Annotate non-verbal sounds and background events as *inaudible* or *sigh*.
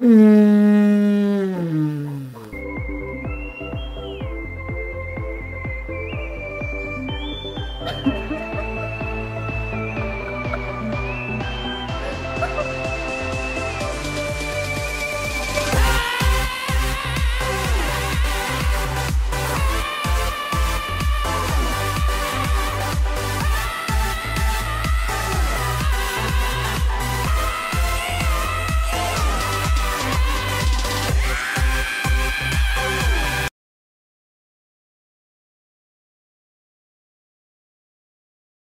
Hmm. *laughs*